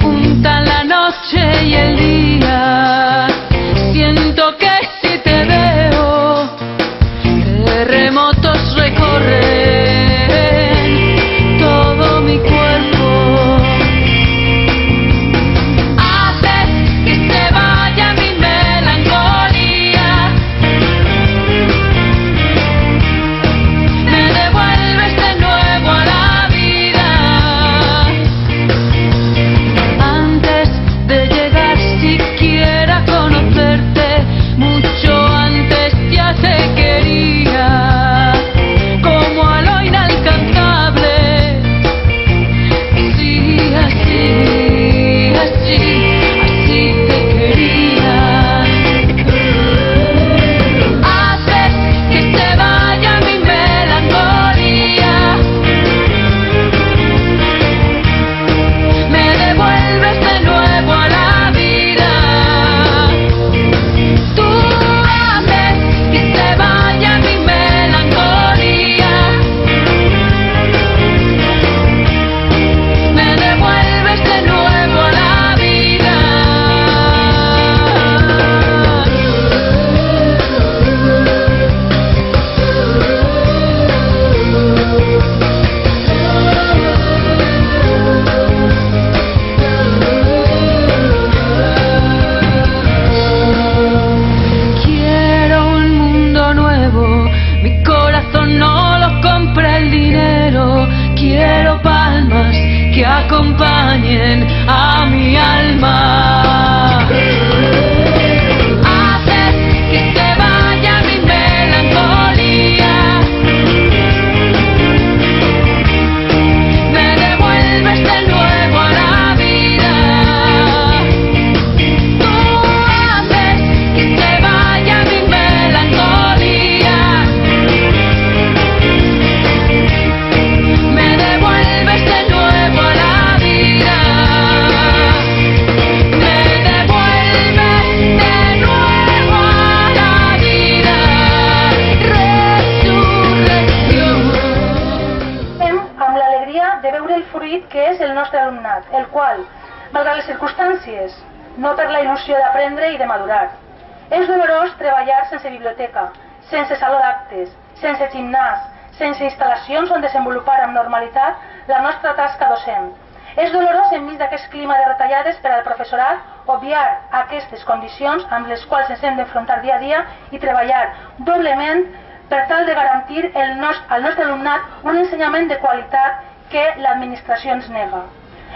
juntan la noche y el día. Amb l'alegria de veure el fruit que és el nostre alumnat, el qual, malgrat les circumstàncies, no per la il·lusió d'aprendre i de madurar. És dolorós treballar sense biblioteca, sense saló d'actes, sense gimnàs, sense instal·lacions on desenvolupar amb normalitat la nostra tasca docent. És dolorós enmig d'aquest clima de retallades per al professorat obviar aquestes condicions amb les quals ens hem d'enfrontar dia a dia i treballar doblement per tal de garantir el nos, al nostre alumnat un ensenyament de qualitat que l'administració ens nega.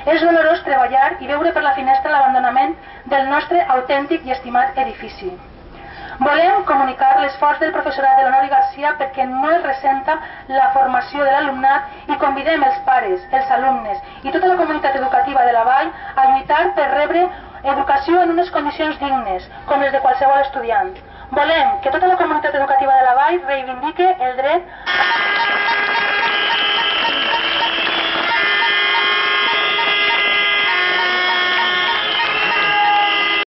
És dolorós treballar i veure per la finestra l'abandonament del nostre autèntic i estimat edifici. Volem comunicar l'esforç del professorat de l'Honori Garcia perquè no es ressenta la formació de l'alumnat i convidem els pares, els alumnes i tota la comunitat educativa de la Vall a lluitar per rebre educació en unes condicions dignes, com les de qualsevol estudiant. Volem que tota la comunitat educativa de la Vall reivindique el dret a